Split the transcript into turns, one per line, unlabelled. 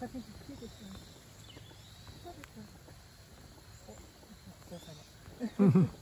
です。そうですかお、お疲れ様。